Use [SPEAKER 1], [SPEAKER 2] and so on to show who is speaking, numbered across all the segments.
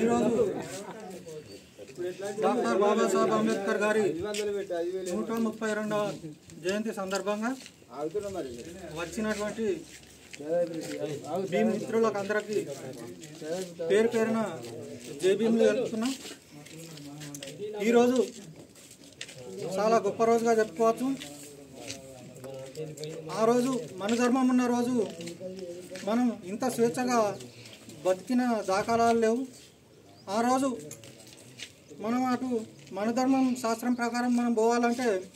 [SPEAKER 1] ఈరోజు డాక్టర్ బాబాసాహెబ్ అంబేద్కర్ గారి నూట ముప్పై రెండవ జయంతి సందర్భంగా వచ్చినటువంటి మీ మిత్రులకు అందరికీ పేరు పేరున జేబీఎంలు జరుపుతున్నాం ఈరోజు చాలా గొప్ప రోజుగా చెప్పుకోవచ్చు. ఆ రోజు మన ధర్మం ఉన్న రోజు మనం ఇంత స్వేచ్ఛగా బతికిన దాఖలాలు లేవు. ఆ రోజు మనం అటు మన ధర్మం శాస్త్రం ప్రకారం మనం పోవాలంటే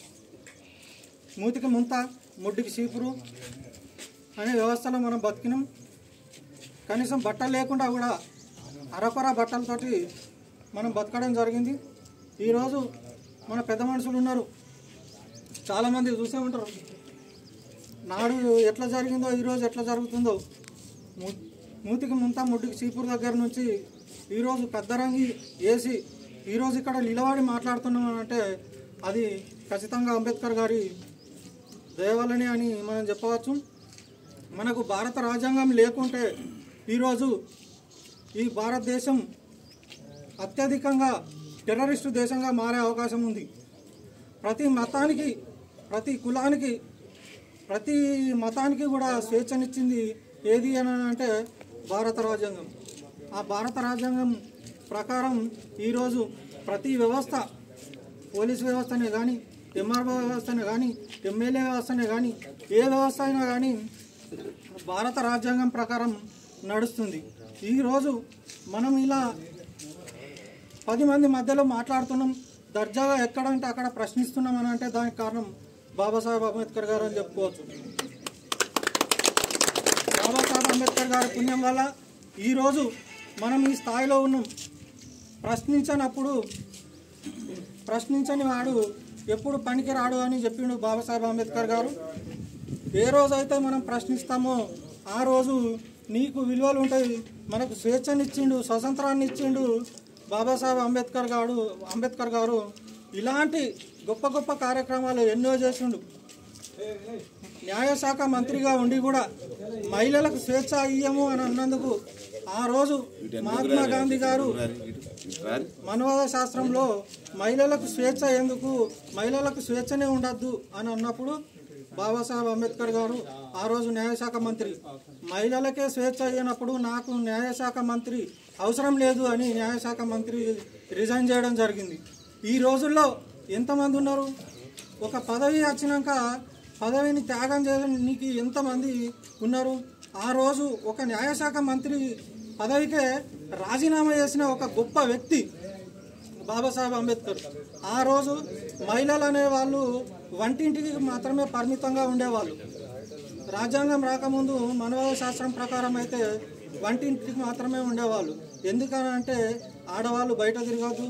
[SPEAKER 1] మూతికి ముంత ముడ్డికి చీపురు అనే వ్యవస్థలో మనం బతికినాం. కనీసం బట్టలు లేకుండా కూడా అరకొర బట్టలతోటి మనం బతకడం జరిగింది. ఈరోజు మన పెద్ద మనుషులు ఉన్నారు. చాలామంది చూసే ఉంటారు. నాడు ఎట్లా జరిగిందో ఈరోజు ఎట్లా జరుగుతుందో. ము- మూతికి ముంత ముడ్డికి చీపురు దగ్గర నుంచి ఈరోజు పెద్దరంగి వేసి ఈరోజు ఇక్కడ నిలబడి మాట్లాడుతున్నాం అని అంటే అది ఖచ్చితంగా అంబేద్కర్ గారి దయవలని అని మనం చెప్పవచ్చు. మనకు భారత రాజ్యాంగం లేకుంటే ఈరోజు ఈ భారతదేశం అత్యధికంగా టెర్రరిస్టు దేశంగా మారే అవకాశం ఉంది. ప్రతి మతానికి ప్రతి కులానికి ప్రతి మతానికి కూడా స్వేచ్ఛనిచ్చింది ఏది అని అంటే భారత రాజ్యాంగం. ఆ భారత రాజ్యాంగం ప్రకారం ఈరోజు ప్రతి వ్యవస్థ పోలీస్ వ్యవస్థనే కానీ ఎంఆర్ఓ వ్యవస్థనే కానీ ఎమ్మెల్యే వ్యవస్థనే కానీ ఏ వ్యవస్థ అయినా కానీ భారత రాజ్యాంగం ప్రకారం నడుస్తుంది. ఈరోజు మనం ఇలా పది మంది మధ్యలో మాట్లాడుతున్నాం. దర్జాగా ఎక్కడంటే అక్కడ ప్రశ్నిస్తున్నాం అని అంటే దానికి కారణం బాబాసాహెబ్ అంబేద్కర్ గారు అని చెప్పుకోవచ్చు. బాబాసాహెబ్ అంబేద్కర్ గారి పుణ్యం వల్ల ఈరోజు మనం ఈ స్థాయిలో ఉన్నాం. ప్రశ్నించనప్పుడు ప్రశ్నించని వాడు ఎప్పుడు పనికి రాడు అని చెప్పిండు బాబాసాహెబ్ అంబేద్కర్ గారు. ఏ రోజైతే మనం ప్రశ్నిస్తామో ఆ రోజు నీకు విలువలు ఉంటాయి. మనకు స్వేచ్ఛనిచ్చిండు స్వతంత్రాన్ని ఇచ్చిండు బాబాసాహెబ్ అంబేద్కర్ గారు అంబేద్కర్ గారు ఇలాంటి గొప్ప గొప్ప కార్యక్రమాలు ఎన్నో చేసిండు. న్యాయశాఖ మంత్రిగా ఉండి కూడా మహిళలకు స్వేచ్ఛ ఇయ్యము అని అన్నందుకు ఆ రోజు మహాత్మా గాంధీ గారు మనవాద శాస్త్రంలో మహిళలకు స్వేచ్ఛ ఎందుకు మహిళలకు స్వేచ్ఛనే ఉండద్దు అని అన్నప్పుడు బాబాసాహెబ్ అంబేద్కర్ గారు ఆ రోజు న్యాయశాఖ మంత్రి మహిళలకే స్వేచ్ఛ అయినప్పుడు నాకు న్యాయశాఖ మంత్రి అవసరం లేదు అని న్యాయశాఖ మంత్రి రిజైన్ చేయడం జరిగింది. ఈ రోజుల్లో ఎంతమంది ఉన్నారు? ఒక పదవి వచ్చినాక పదవిని త్యాగం చేయడానికి ఎంతమంది ఉన్నారు? ఆ రోజు ఒక న్యాయశాఖ మంత్రి పదవికే రాజీనామా చేసిన ఒక గొప్ప వ్యక్తి బాబాసాహెబ్ అంబేద్కర్. ఆ రోజు మహిళలు అనేవాళ్ళు వంటింటికి మాత్రమే పరిమితంగా ఉండేవాళ్ళు. రాజ్యాంగం రాకముందు మనవాద శాస్త్రం ప్రకారం అయితే వంటింటికి మాత్రమే ఉండేవాళ్ళు. ఎందుకనంటే ఆడవాళ్ళు బయట తిరగదు.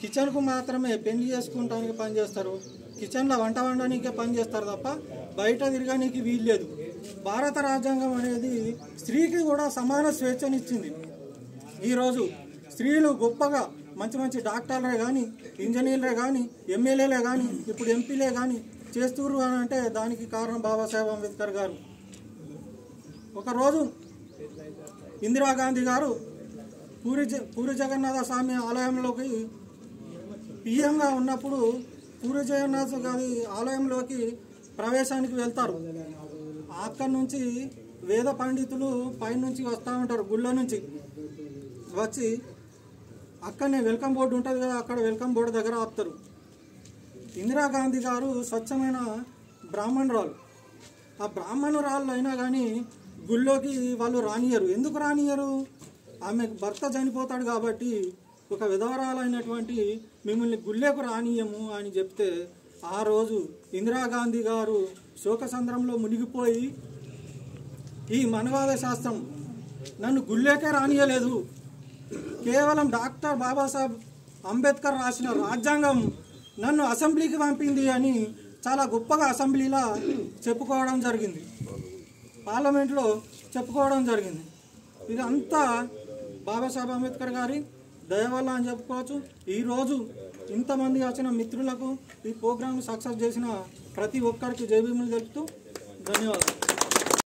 [SPEAKER 1] కిచెన్కు మాత్రమే పెళ్ళి చేసుకుంటానికి పనిచేస్తారు. కిచెన్లో వంట వండడానికే పనిచేస్తారు తప్ప బయట తిరగడానికి వీల్లేదు. భారత రాజ్యాంగం అనేది స్త్రీకి కూడా సమాన స్వేచ్ఛనిచ్చింది. ఈరోజు స్త్రీలు గొప్పగా మంచి మంచి డాక్టర్లే కానీ ఇంజనీర్లే కానీ ఎమ్మెల్యేలే కానీ ఇప్పుడు ఎంపీలే కానీ చేస్తున్నారు అని అంటే దానికి కారణం బాబాసాహెబ్ అంబేద్కర్ గారు. ఒకరోజు ఇందిరాగాంధీ గారు పూరి జ- పూరి జగన్నాథ స్వామి ఆలయంలోకి పిఎంగా ఉన్నప్పుడు పూరి జగన్నాథ గారి ఆలయంలోకి ప్రవేశానికి వెళ్తారు. అక్కడి నుంచి వేద పండితులు పైనుంచి వస్తూ ఉంటారు గుళ్ళ నుంచి. వచ్చి అక్కడనే వెల్కమ్ బోర్డు ఉంటుంది కదా అక్కడ వెల్కమ్ బోర్డు దగ్గర ఆపుతారు. ఇందిరాగాంధీ గారు స్వచ్ఛమైన బ్రాహ్మణురాలు. ఆ బ్రాహ్మణురాళ్ళు అయినా కానీ గుళ్ళోకి వాళ్ళు రానియరు ఎందుకు రానియరు ఆమె భర్త చనిపోతాడు కాబట్టి ఒక విధవరాలైనటువంటి మిమ్మల్ని గుళ్ళేకు రానియము అని చెప్తే ఆ రోజు ఇందిరాగాంధీ గారు శోకసంద్రంలో మునిగిపోయి ఈ మనవాద శాస్త్రం నన్ను గుళ్ళేకే రానియలేదు. కేవలం డాక్టర్ బాబాసాహెబ్ అంబేద్కర్ రాసిన రాజ్యాంగం నన్ను అసెంబ్లీకి పంపింది అని చాలా గొప్పగా అసెంబ్లీలో చెప్పుకోవడం జరిగింది. పార్లమెంట్లో చెప్పుకోవడం జరిగింది. ఇదంతా బాబాసాహెబ్ అంబేద్కర్ గారి దయవల్ల అని చెప్పుకోవచ్చు. ఈరోజు ఇంతమంది వచ్చిన మిత్రులకు ఈ ప్రోగ్రామ్ సక్సెస్ చేసిన ప్రతి ఒక్కరికి జైబీములు తెలుపుతూ ధన్యవాదాలు.